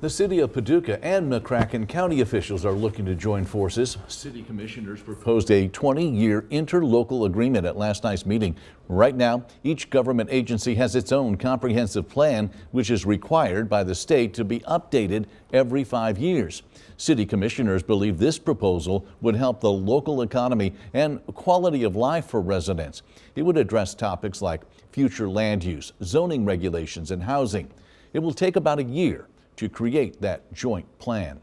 The city of Paducah and McCracken County officials are looking to join forces. City commissioners proposed a 20-year interlocal agreement at last night's meeting. Right now, each government agency has its own comprehensive plan, which is required by the state to be updated every five years. City commissioners believe this proposal would help the local economy and quality of life for residents. It would address topics like future land use, zoning regulations, and housing. It will take about a year to create that joint plan.